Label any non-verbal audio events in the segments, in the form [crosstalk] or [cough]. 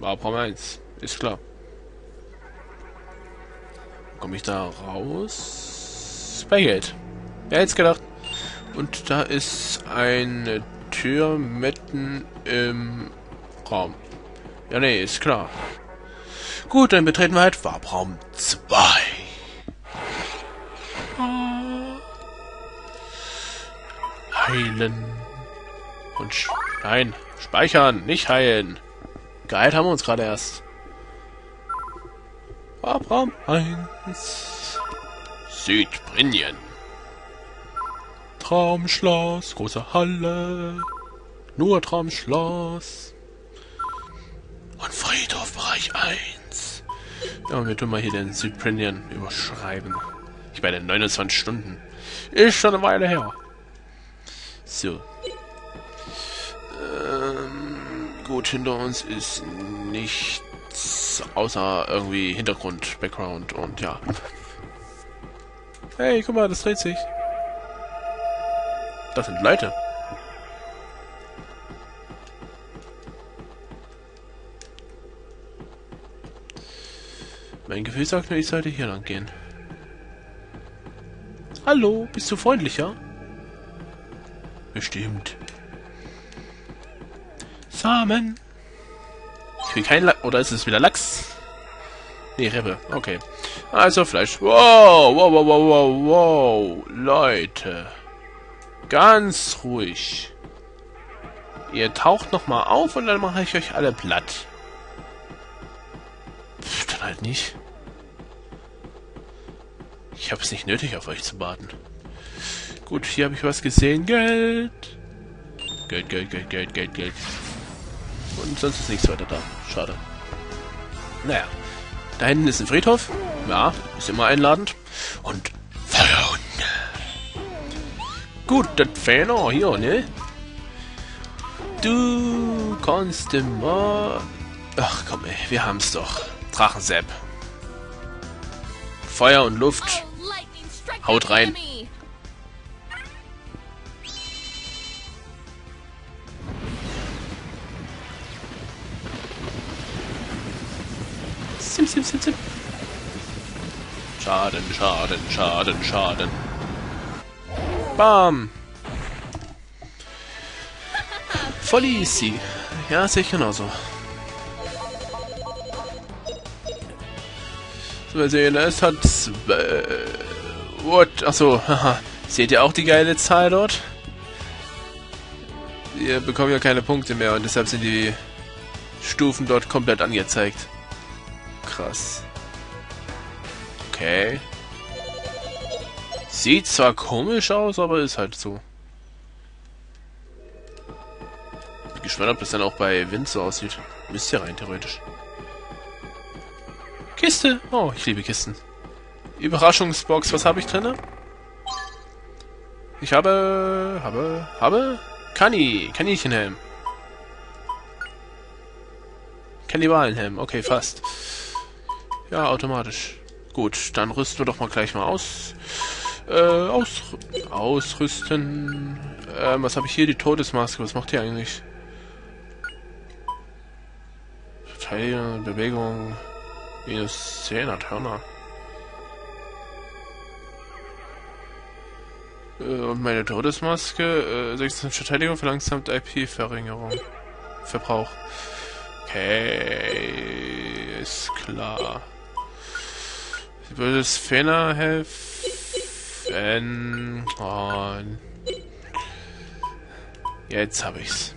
Warbraum 1. Ist klar. Komme ich da raus? Spygate. Wer hätte gedacht? Und da ist eine Tür mitten im Raum. Ja, nee, ist klar. Gut, dann betreten wir halt Warbraum 2. Heilen. Und nein, speichern, nicht heilen. Geheilt haben wir uns gerade erst. Warbraum 1. Südbrinien. Traumschloss, große Halle. Nur Traumschloss. Und Friedhof Bereich 1. Ja, und wir tun mal hier den Südbrinien überschreiben. Ich meine 29 Stunden. Ist schon eine Weile her. So. Gut, hinter uns ist nichts außer irgendwie Hintergrund, Background und ja. Hey, guck mal, das dreht sich. Das sind Leute. Mein Gefühl sagt mir, ich sollte hier lang gehen. Hallo, bist du freundlicher? Bestimmt. Samen. Ich will kein Lachs. Oder ist es wieder Lachs? Nee, Rippe. Okay. Also Fleisch. Wow, wow, wow, wow, wow, wow. Leute. Ganz ruhig. Ihr taucht nochmal auf und dann mache ich euch alle platt. Pff, dann halt nicht. Ich habe es nicht nötig, auf euch zu warten. Gut, hier habe ich was gesehen. Geld. Geld, Geld, Geld, Geld, Geld, Geld. Und sonst ist nichts weiter da. Schade. Naja. Da hinten ist ein Friedhof. Ja, ist immer einladend. Und Feuerhunde. Gut, das Fähner hier, ne? Du kannst immer... Ach komm ey, wir haben's doch. Drachensepp. Feuer und Luft. Haut rein. Sim, sim, sim, sim. Schaden, Schaden, Schaden, Schaden. Bam. Voll easy. Ja, sehe ich genauso. So, wir sehen, es hat... Äh, what? Achso, haha. Seht ihr auch die geile Zahl dort? Ihr bekommt ja keine Punkte mehr und deshalb sind die Stufen dort komplett angezeigt. Krass. Okay. Sieht zwar komisch aus, aber ist halt so. Bin gespannt, ob das dann auch bei Wind so aussieht. Müsste ja rein, theoretisch. Kiste! Oh, ich liebe Kisten. Überraschungsbox, was habe ich drinne? Ich habe... habe... habe... Kani! Kaninchenhelm. Kannibalenhelm, okay, fast. Ja, automatisch. Gut, dann rüsten wir doch mal gleich mal aus. Äh, aus, ausrüsten. Ähm, was habe ich hier? Die Todesmaske. Was macht die eigentlich? Verteidigung, Bewegung. Minus 10 hat. Äh, und meine Todesmaske. Äh, 16 Verteidigung verlangsamt IP-Verringerung. Verbrauch. Okay. Ist klar. Würde es Fenner helfen? Oh. Jetzt habe ich's.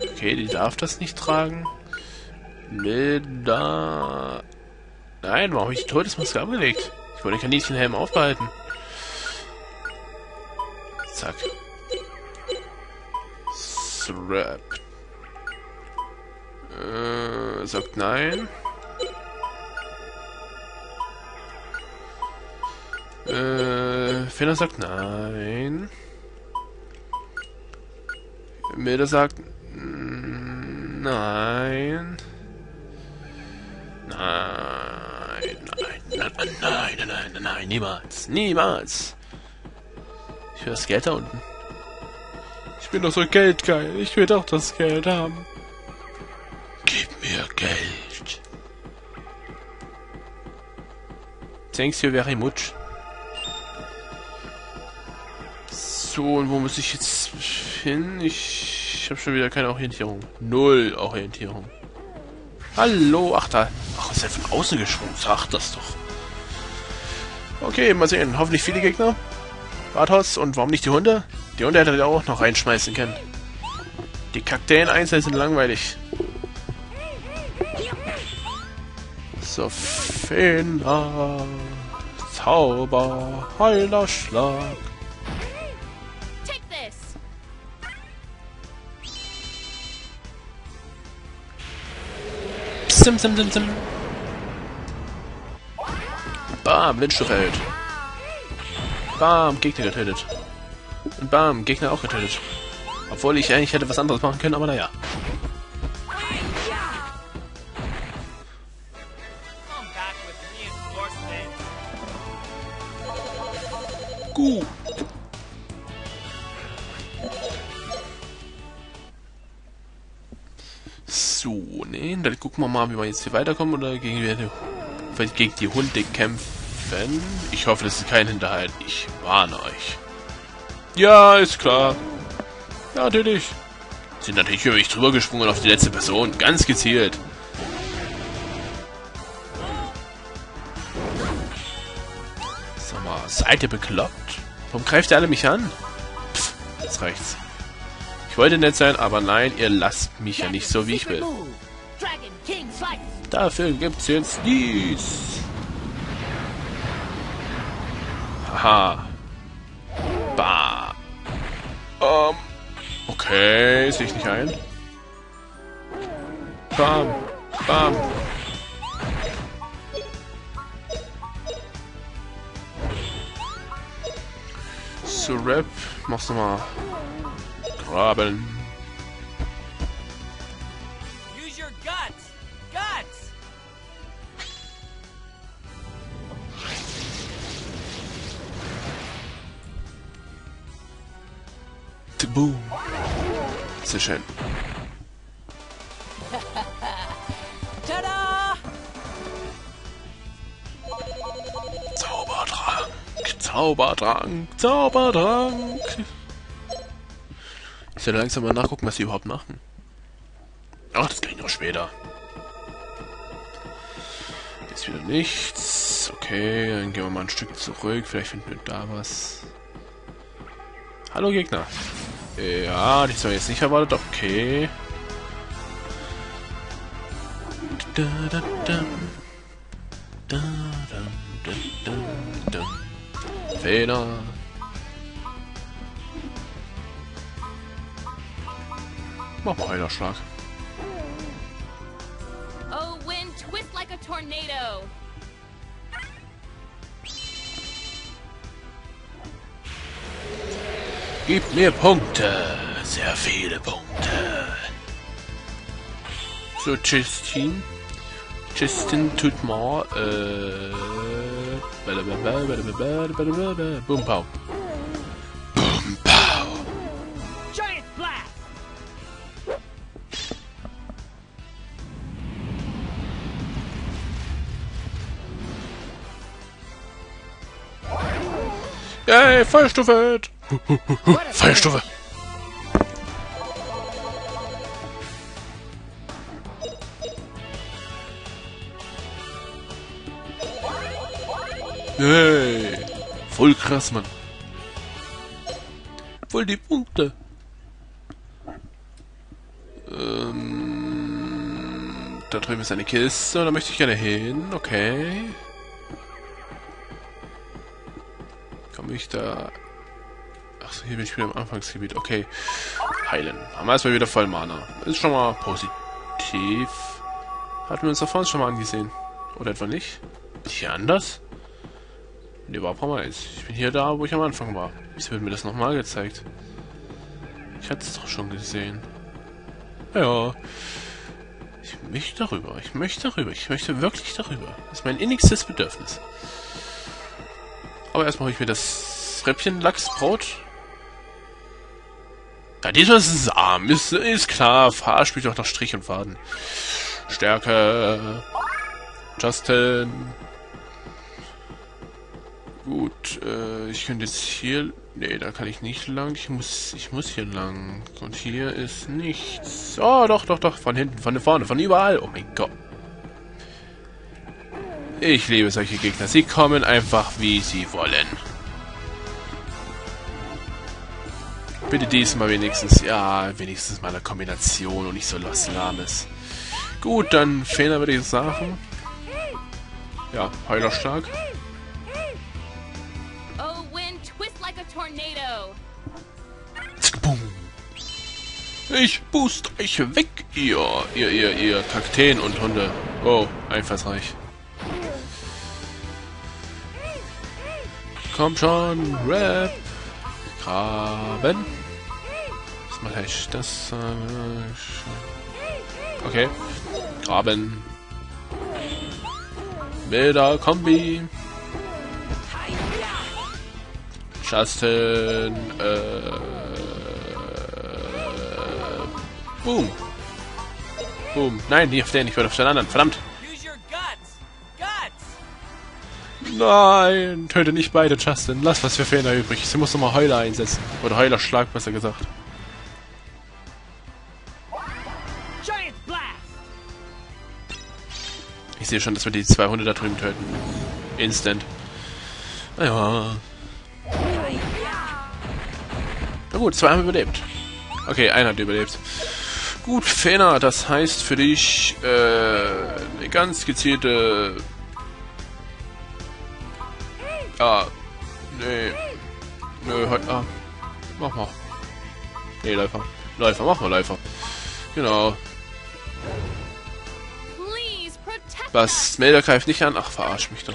Okay, die darf das nicht tragen. Milda. Nein, warum habe ich die Todesmaske abgelegt? Ich wollte den Kaninchenhelm aufbehalten. Zack. Strap. Äh, sagt nein. Äh, Fenner sagt nein. Milder sagt nein. Nein, nein, nein, nein, nein, nein, nein, niemals, niemals. Ich will das Geld da unten. Ich bin doch so geldgeil. Ich will doch das Geld haben. Gib mir Geld. Thanks you very much. So, und wo muss ich jetzt hin? Ich, ich habe schon wieder keine Orientierung. Null Orientierung. Hallo, ach da. Ach, ist er von außen gesprungen? Sag das doch. Okay, mal sehen. Hoffentlich viele Gegner. Rathaus und warum nicht die Hunde? Die Hunde hätte er auch noch reinschmeißen können. Die Kakteen einzeln sind langweilig. Sophena. Zauber. Heiler Schlag. Sim, sim, sim, sim. Bam, Windstoff erhöht. Bam, Gegner getötet. Und bam, Gegner auch getötet. Obwohl ich eigentlich hätte was anderes machen können, aber naja. Ne, dann gucken wir mal, wie wir jetzt hier weiterkommen oder gegen vielleicht gegen die Hunde kämpfen. Ich hoffe, das ist kein Hinterhalt. Ich warne euch. Ja, ist klar. Ja, natürlich. Sind natürlich über mich drüber gesprungen auf die letzte Person. Ganz gezielt. Sag mal, seid ihr bekloppt? Warum greift ihr alle mich an? Pff, jetzt reicht's. Ich wollte nett sein, aber nein, ihr lasst mich ja nicht so, wie ich will. Dafür gibt's jetzt dies. Haha. Bah. Ähm. Okay, sehe ich nicht ein. Bam. Bam. So, Rap. Machst du mal. Graben. Guts. Guts. Boom. Sehr schön. [laughs] Ta-da! Zaubertrank, Zaubertrank, Zaubertrank. Ich soll langsam mal nachgucken, was sie überhaupt machen. Ach, das kann noch später. Jetzt wieder nichts. Okay, dann gehen wir mal ein Stück zurück. Vielleicht finden wir da was. Hallo Gegner. Ja, die sind jetzt nicht erwartet. Okay. Da, da, da. Da, da, da, da, da. Feder. Mach mal einer Schlag. Tornado. Gib mir Punkte. Sehr viele Punkte. So, Justin. Justin tut mal, äh... Boom, pow. Yay, Feuerstufe! Feuerstufe! Hey! Voll krass, Mann. Voll die Punkte. Ähm, da drüben ist eine Kiste, da möchte ich gerne hin. Okay. Komme ich da... Ach, so, hier bin ich wieder im Anfangsgebiet. Okay. Heilen. Haben wir erstmal wieder voll Mana. Ist schon mal positiv. Hatten wir uns da vorhin schon mal angesehen. Oder etwa nicht? Ich hier anders? Ne, war Pommeis. Ich bin hier da, wo ich am Anfang war. Wieso wird mir das nochmal gezeigt? Ich hatte es doch schon gesehen. Ja. Ich möchte darüber. Ich möchte darüber. Ich möchte wirklich darüber. Das ist mein innigstes Bedürfnis. Aber erstmal hole ich mir das Räppchen-Lachsbrot. Ja, diesmal ist arm. Ist, ist klar. Fahr spielt auch nach Strich und Faden. Stärke. Justin. Gut, äh, ich könnte jetzt hier... Nee, da kann ich nicht lang. Ich muss, ich muss hier lang. Und hier ist nichts. Oh, doch, doch, doch. Von hinten, von vorne, von überall. Oh mein Gott. Ich liebe solche Gegner. Sie kommen einfach, wie sie wollen. Bitte diesmal wenigstens, ja, wenigstens mal eine Kombination und nicht so was Lahmes. Gut, dann Fehler würde ich sagen. Ja, Heulerstark. Oh, wind, twist like a tornado. Zick, boom. Ich boost euch weg, ihr, ihr, ihr, ihr Kakteen und Hunde. Oh, einfallsreich. Komm schon, Rap. Graben. Was mache ich? Das. Äh, okay. Graben. Wilder Kombi. Justin. Äh. Boom. Boom. Nein, nicht auf den, ich wollte auf den anderen. Verdammt. Nein, töte nicht beide, Justin. Lass was für Fehler übrig. Sie muss nochmal Heuler einsetzen. Oder Heulerschlag, besser gesagt. Ich sehe schon, dass wir die zwei Hunde da drüben töten. Instant. Naja. Na gut, zwei haben überlebt. Okay, einer hat überlebt. Gut, Fena, das heißt für dich äh, eine ganz gezielte... Ah, nee. Nö, heute... Ah, mach mal. Nee, Läufer. Läufer, mach mal Läufer. Genau. Was? Melder greift nicht an? Ach, verarsch mich doch.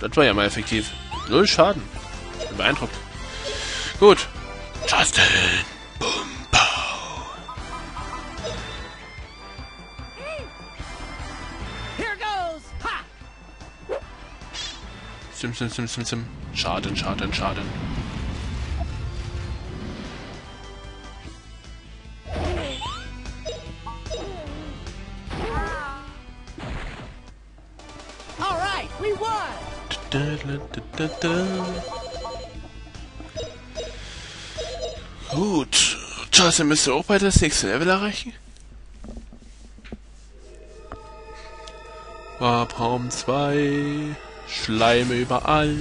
Das war ja mal effektiv. Null Schaden. Beeindruckt. Gut. Justin. Bum, pow. Here goes! Ha! Sim, sim, sim, sim, sim. Schaden, Schaden, Schaden. All right, we won! Da, da, da, Justin müsste auch bald das nächste Level erreichen. Warbraum 2. Schleime überall.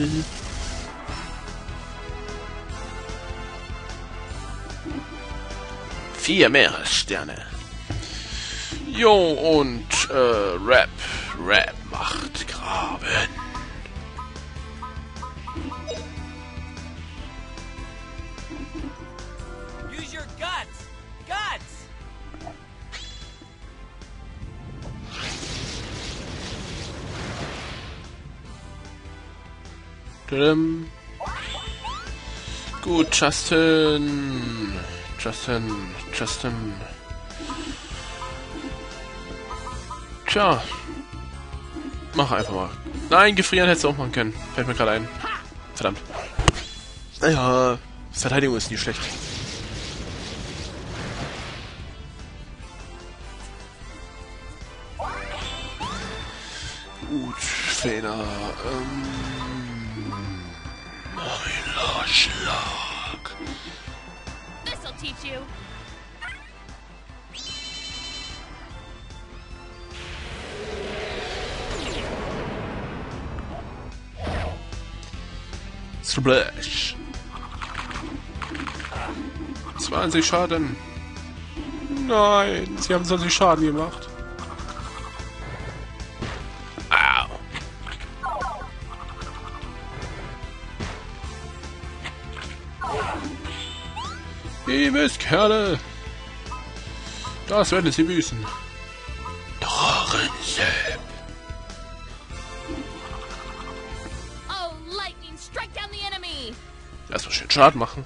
Vier Meeressterne. Jo, und äh, Rap. Rap macht Graben. Gut, Justin. Justin. Justin. Tja. Mach einfach mal. Nein, gefrieren hättest du auch machen können. Fällt mir gerade ein. Verdammt. Naja, Verteidigung ist nie schlecht. Gut, Feder. Ähm, Heulerschlag. This'll teach you. Splash. 20 Schaden. Nein, sie haben 20 Schaden gemacht. Die Mistkerle! Das werden sie büßen. Drachensäb! Oh, Lightning, strike down the enemy! Lass uns schön Schaden machen.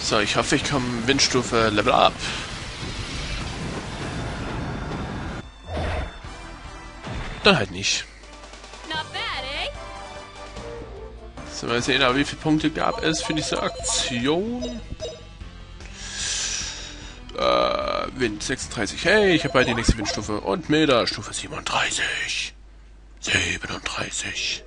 So, ich hoffe, ich komme Windstufe Level Up. Dann halt nicht. Mal sehen, aber wie viele Punkte gab es für diese Aktion? Äh, Wind 36. Hey, ich habe bald die nächste Windstufe. Und Meter, Stufe 37. 37.